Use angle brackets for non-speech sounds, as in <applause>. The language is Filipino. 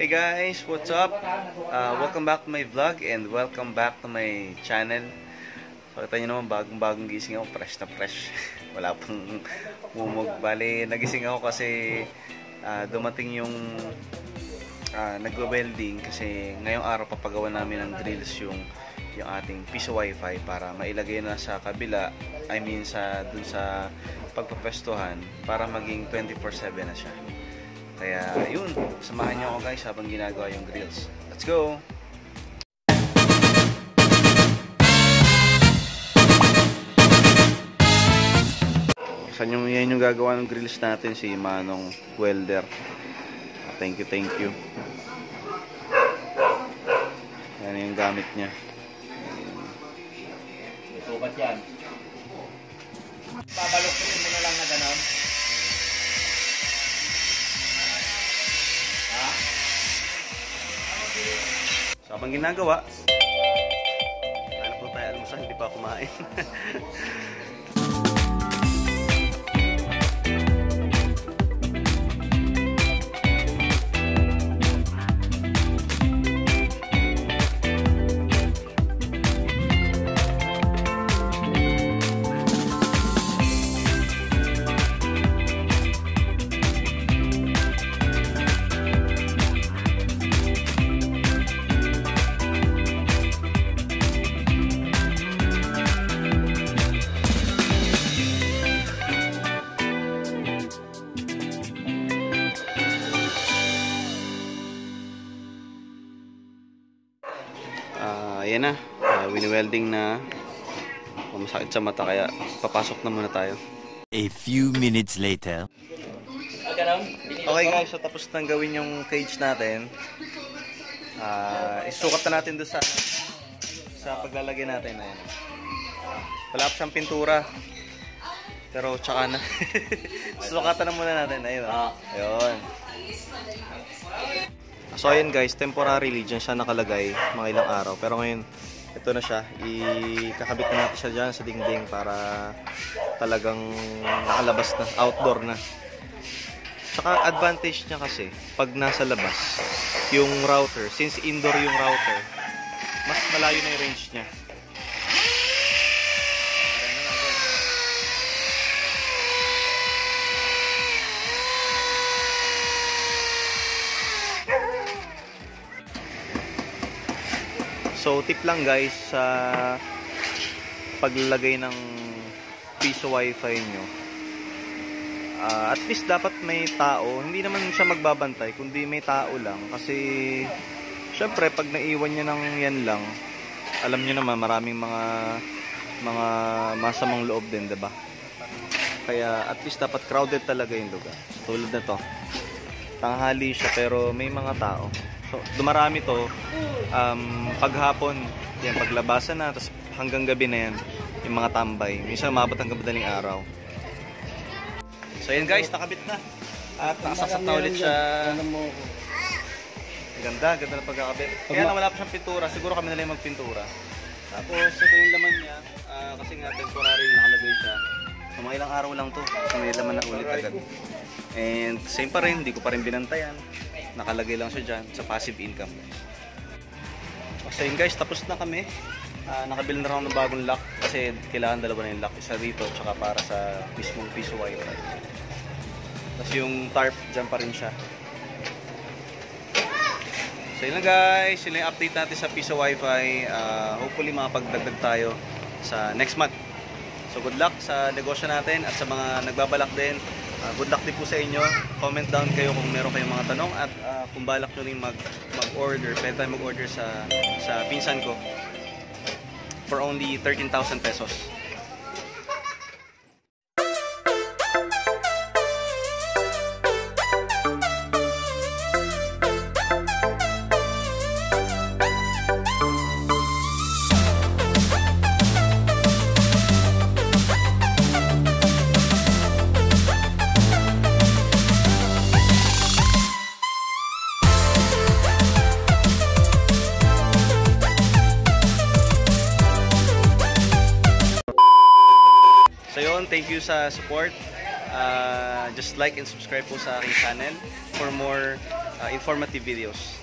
Hey guys, what's up? Uh, welcome back to my vlog and welcome back to my channel. So, kita nyo naman, bagong-bagong gising ako, fresh na fresh. <laughs> Wala pang mumug. Bale, nagising ako kasi uh, dumating yung uh, nagwe-welding kasi ngayong araw papagawa namin ng drills yung yung ating piso wifi para mailagay na sa kabila I mean sa dun sa pagpapestuhan para maging 24/7 na siya. Kaya yun, samahan niyo ako guys habang ginagawa yung grills. Let's go! Saan yung, yan yung gagawa ng grills natin si Manong Welder. Thank you, thank you. Yan yung gamit niya. Sukat yan. Babaloktin mo na lang na gano'n. Habang ginagawa, ano po tayo almusal, hindi pa kumain. <laughs> ayan na. Uh, wini-welding na. Masakit sa mata kaya papasok na muna tayo. A few minutes later. Okay guys, so tapos nang gawin yung cage natin. Ah, isukat na natin doon sa sa paglalagay natin ayan. Wala pa siyang pintura. Pero tsaka na. <laughs> Sukatan na muna natin. Ayun. Ah. Ayun. So ayun guys, temporarily dyan siya nakalagay mga ilang araw. Pero ngayon, ito na siya. Ikakabit na natin siya dyan sa dingding para talagang nakalabas na, outdoor na. Tsaka advantage niya kasi, pag nasa labas, yung router, since indoor yung router, mas malayo na yung range niya. So, tip lang guys sa paglalagay ng piso wifi nyo. Ah, at least dapat may tao. Hindi naman siya magbabantay, kundi may tao lang. Kasi, syempre, pag naiwan niya ng yan lang, alam niyo naman, maraming mga mga masamang loob din, 'di ba? Kaya at least dapat crowded talaga yung lugar. Tulad na to. Tanghali siya pero may mga tao. So, dumarami to. Um, paghapon, yan, paglabasan na, tapos hanggang gabi na yan, yung mga tambay. Minsan umabot hanggang madaling araw. So, yan guys, nakabit na. At nakasaksak na ulit siya. Ganda, ganda na pagkakabit. Kaya na wala pa siyang pintura. Siguro kami na lang magpintura. Tapos, ito yung laman niya. Ah, kasi nga, temporary nakalagay siya. So, mga ilang araw lang to. So, may laman na ulit agad. And same pa rin, hindi ko pa rin binantayan. Nakalagay lang siya dyan sa passive income. So yun guys, tapos na kami. Ah, nakabili na rin ng bagong lock kasi kailangan dalawa na yung lock. Isa dito, tsaka para sa mismong piso wifi. Tapos yung tarp, dyan pa rin siya. So yun lang guys, yun lang update natin sa piso wifi. Ah, hopefully makapagdagdag tayo sa next month. So good luck sa negosyo natin at sa mga nagbabalak din. Ah, good luck din po sa inyo. Comment down kayo kung meron kayong mga tanong at ah, kung balak nyo rin mag, mag-order. Pwede tayo mag-order sa, sa pinsan ko for only 13,000 pesos. Thank you sa support. Uh, just like and subscribe po sa aking channel for more uh, informative videos.